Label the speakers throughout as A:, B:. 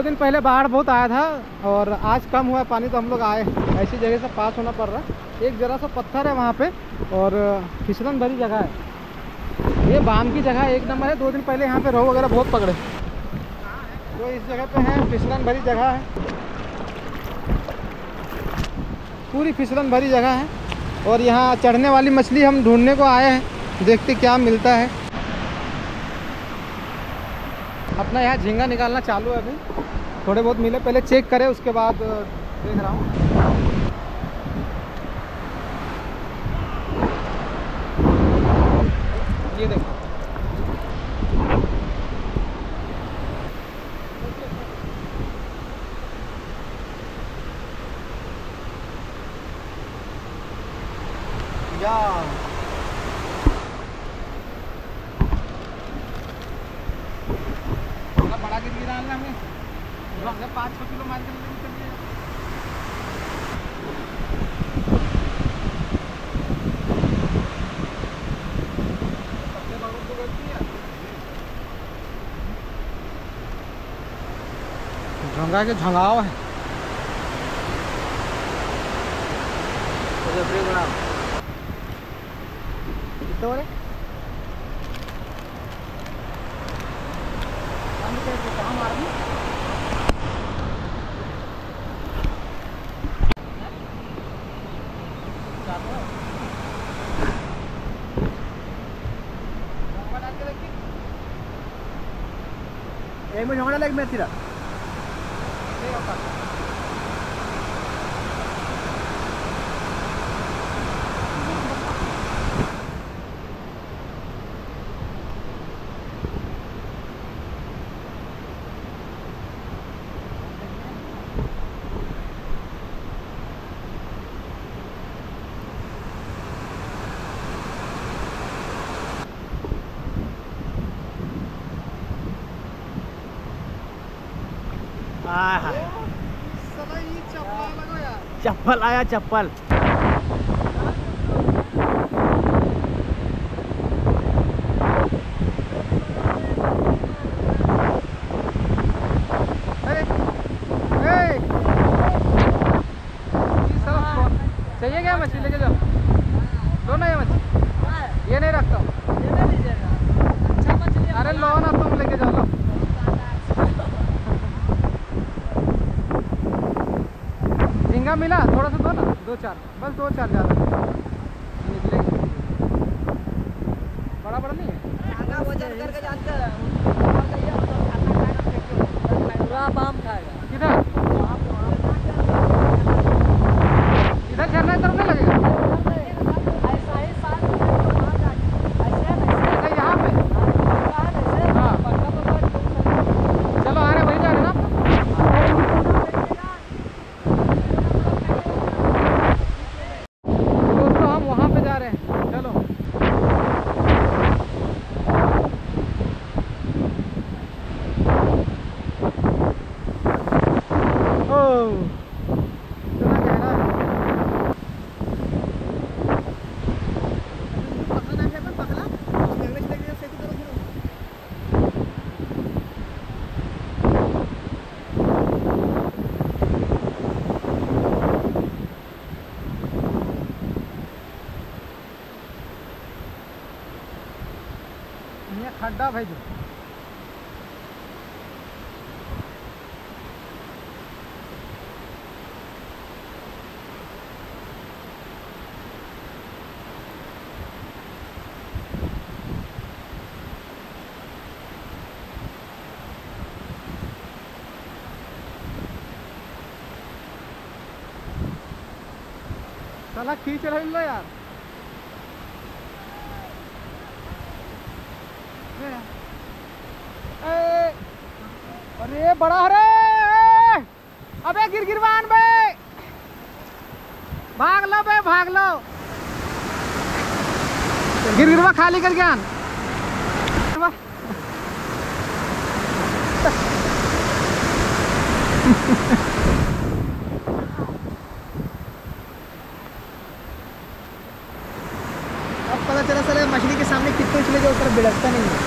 A: दो दिन पहले बाढ़ बहुत आया था और आज कम हुआ पानी तो हम लोग आए ऐसी जगह से पास होना पड़ रहा है। एक ज़रा सा पत्थर है वहाँ पे और फिसलन भरी जगह है। ये बाम की जगह एक नंबर है, दो दिन पहले यहाँ पे रोह वगैरह बहुत पकड़े। तो इस जगह पे है, फिसलन भरी जगह है। पूरी फिसलन भरी जगह है और यहाँ चढ़ने वाली मछली हम ढूँढने को आए हैं, देखते क्या मिलता है। अपना यहाँ झींगा निकालना चालू है अभी। थोड़े बहुत मिले पहले चेक करें उसके बाद देख रहा हूँ। ये देखो या थोड़ा बड़ा गिर गिरा है हमें हमने पाँच छः किलो मार के लेके चल गए सबसे बड़ों को गलती है झंगा के झंगाव है कितने हो रहे कहाँ मार दी
B: एक में झगड़ा लग में हाँ। चप्पल आया चप्पल
A: अरे ए! ये साला कौन- चाहिए क्या मछली लेके जाओ लो ना ये मछली ये नहीं रखता हूँ अरे लो ना तुम लेके जाओ लो झींगा मिला थोड़ा सा दो ना दो चार बस दो चार ज़्यादा निकलेगी बड़ा बड़ा नहीं है
B: वज़न करके जानते हैं पूरा बाम खाएगा
A: किधर इधर झरना इधर नहीं लगेगा अच्छा यहाँ पे हाँ चलो आ रहे वहीं जा रहे ना आप? दोस्तों हम वहाँ पे जा रहे हैं चलो ओ इतना गहरा है ये खड्डा भाई जो। साला खींच रहे यार ए, अरे बड़ा अरे अबे गिर गिरवान बे! भाग लो बे, भाग लो। गिर गिरवा खाली कर आन
B: अब पता चला सर मछली के सामने कितने उछले जो ऊपर बिड़कता नहीं है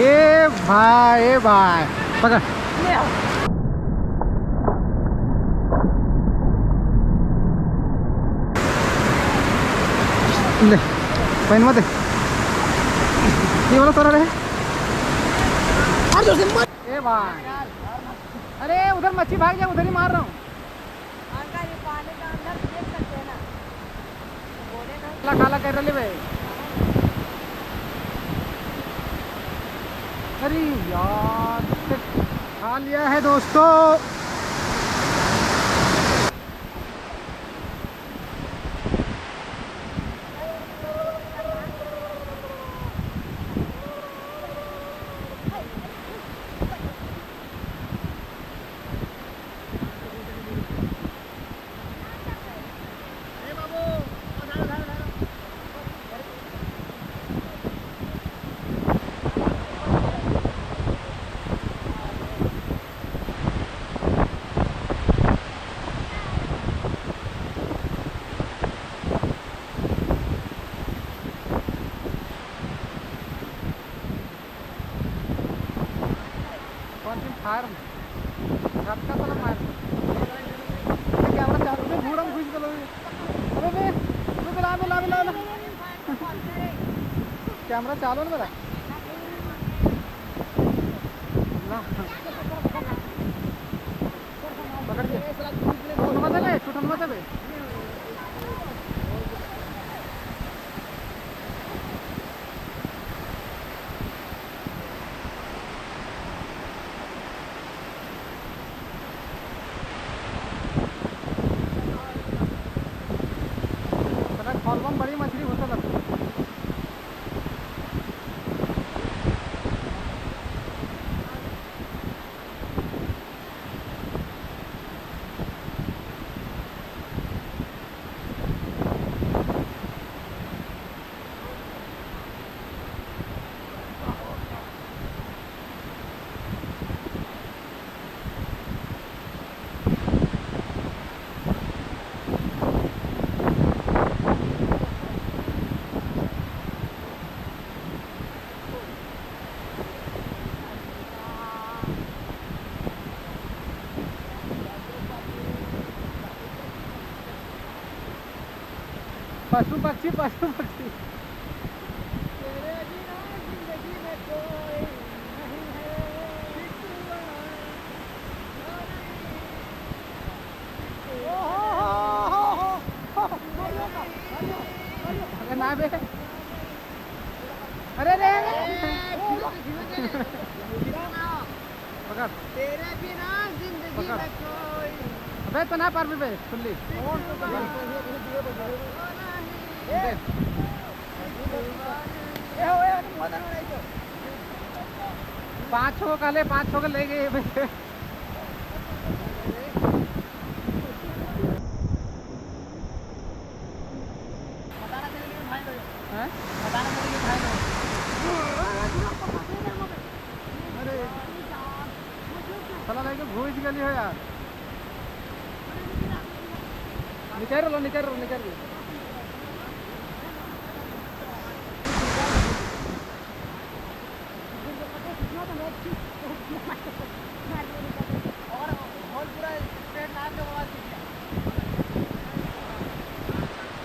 A: ए ए भाई ए भाई. पकड़. ले पैन मत ये वाला तोरा रहे ए भाई. अरे उधर मच्छी भाग गया उधर ही मार रहा हूँ. काला काला कर रहे भाई. अरे यार खा लिया है दोस्तों कौन सी फायर रात का चला मार कैमरा चालू है घूर हम घुस गलो अरे बे अरे बे ला बे ला बे ला ला। कैमरा चालू ना मेरा? बड़ी मछली होता लगता पक्षी पशु पक्षी अरे रे पकड़
B: तेरे बिना ज़िंदगी कोई
A: अबे तो ना पार भी बे खुली दे। पाँच छो काले पाँच छो के ले गए घुस गली यार। निकल लो निकल लो निकल लो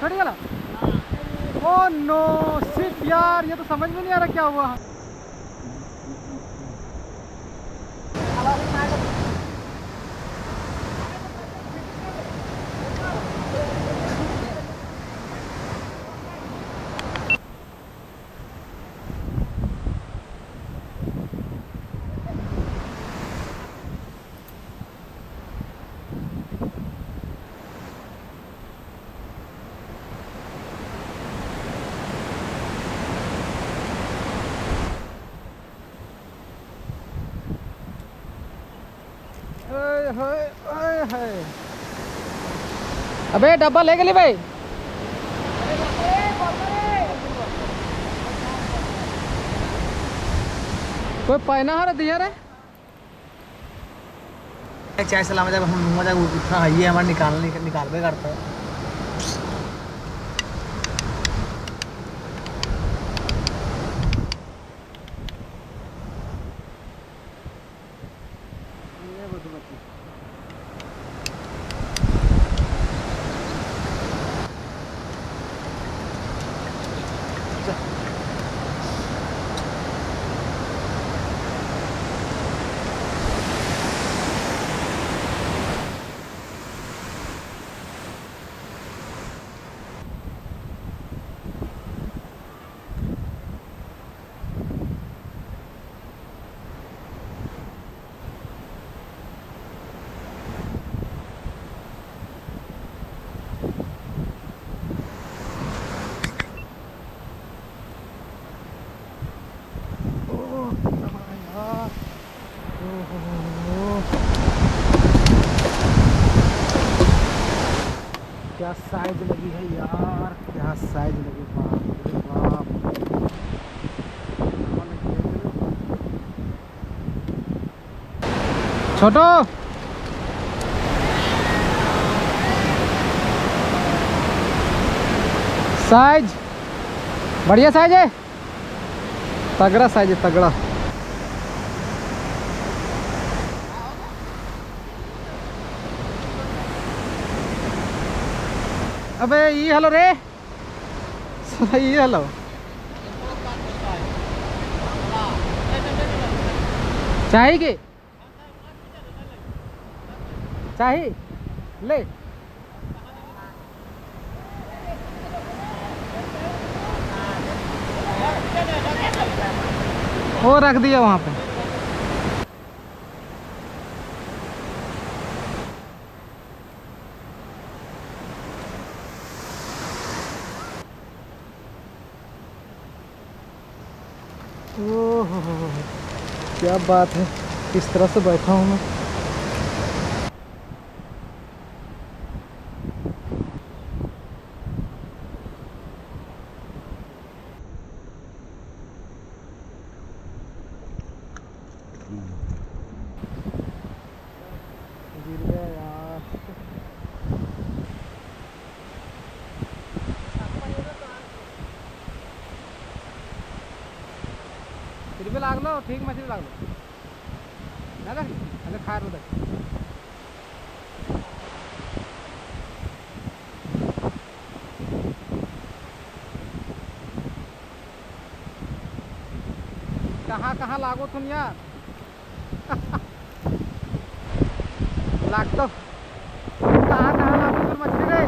A: छोड़ गया ओ नो सिर्फ़ यार, ये तो समझ में नहीं आ रहा क्या हुआ। अबे, डब्बा ले गली भाई। कोई पहना हर दिया रे?
B: चाय सलाम जब हम मज़ा उठा ये हमारा निकाल निकालबे करता है।
A: क्या साइज़ लगी है यार? क्या साइज़ लगी? छोटो। साइज़ बढ़िया साइज़ है। तगड़ा साइज़ है, तगड़ा। अबे ये हेलो रे। ये हेलो। चाहिए कि? चाहिए ले। वो रख दिया वहाँ पे ओह हो हो हो। क्या बात है? किस तरह से बैठा हूँ मैं गिर गया यार फिर भी लाग ठीक मछली लाग लो ना खा रो देख कहाँ कहाँ लागो तुम यार? लागतो कहाँ कहाँ लागो तुम मछली रे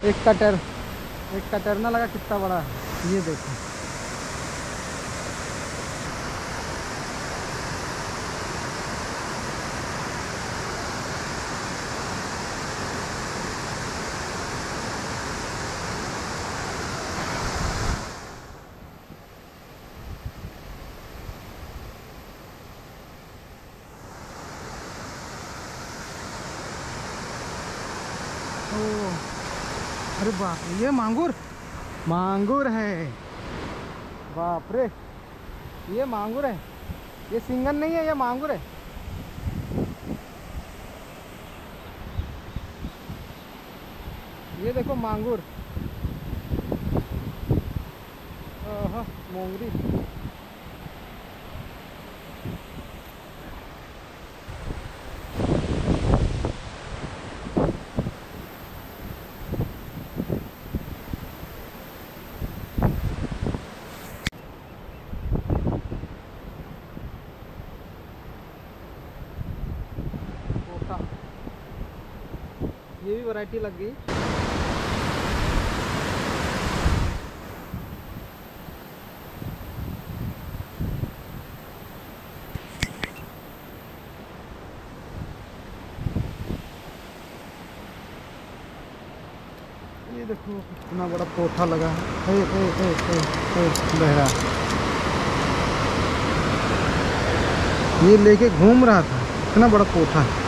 A: एक कटर एक कटर ना लगा कितना बड़ा है? ये देखो ओ अरे बाप रे, ये मांगूर। मांगूर है। बाप रे, ये मांगूर है। ये सिंगन नहीं है, ये मांगूर है। ये देखो मांगूर। मोंगरी। ये भी वैरायटी लग गई। ये देखो बड़ा पोथा लगा है। ए, ए, ए, ए, ए, बहरा ये लेके घूम रहा था। इतना बड़ा पोथा। है